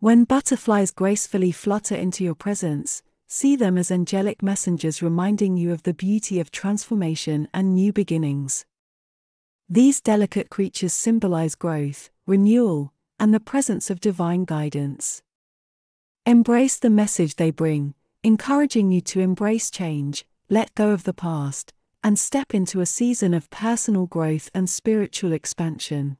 When butterflies gracefully flutter into your presence, see them as angelic messengers reminding you of the beauty of transformation and new beginnings. These delicate creatures symbolize growth, renewal, and the presence of divine guidance. Embrace the message they bring, encouraging you to embrace change, let go of the past, and step into a season of personal growth and spiritual expansion.